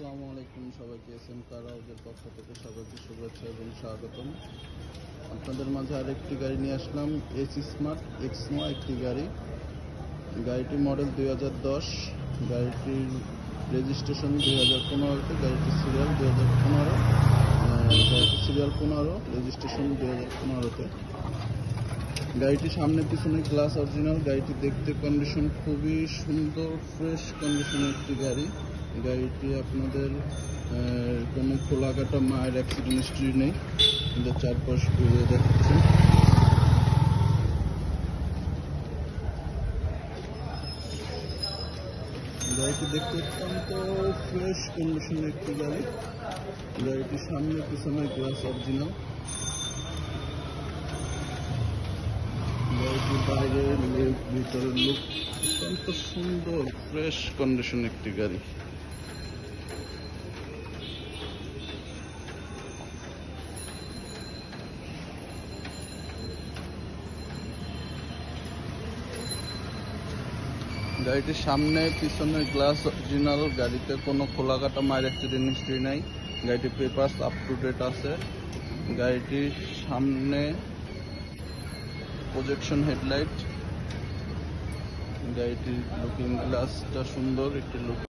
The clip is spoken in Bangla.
আসসালামু আলাইকুম সবাইকে। এস এম পক্ষ থেকে সবাইকে শুভেচ্ছা এবং স্বাগতম। আপনাদের মাঝে আরেকটি গাড়ি নিয়ে আসলাম এস স্মার্ট এক্সমো একটি গাড়ি। গাড়িটি মডেল দুই হাজার দশ, গাড়িটির রেজিস্ট্রেশন দুই হাজার পনেরোতে, গাড়িটির সিরিয়াল দুই হাজার পনেরো গাড়িটির সিরিয়াল পনেরো রেজিস্ট্রেশন দুই হাজার পনেরোতে। গাড়িটি সামনে পিছনে গ্লাস অরিজিনাল গাড়িটি দেখতে কন্ডিশন খুবই সুন্দর ফ্রেশ কন্ডিশনের একটি গাড়ি। গাড়িটি আপনাদের কোনো খোলাকাটা মায়ের অ্যাক্সিডেন্ট হিস্ট্রি নেই। কিন্তু চারপাশ ঘুরে দেখাচ্ছেন গাড়িটি দেখতে অত্যন্ত ফ্রেশ কন্ডিশনের একটি গাড়ি। গাড়িটির সামনে পিছনে গ্লাস অরিজিনাল গাড়িটির বাইরের লুক ভিতরের লুক। অত্যন্ত সুন্দর ফ্রেশ কন্ডিশন একটি গাড়ি। গাড়িটির সামনে, পিছনে গ্লাস অরিজিনাল গাড়িতে কোনো খোলাকাটা মায়ের অ্যাক্সিডেন্ট হিস্ট্রি নাই। গাড়িটির পেপারস আপ টু ডেট আছে। গাড়িটির সামনে প্রজেকশন হেডলাইট গাড়িটির লুকিং গ্লাসটা সুন্দর, একটি লুক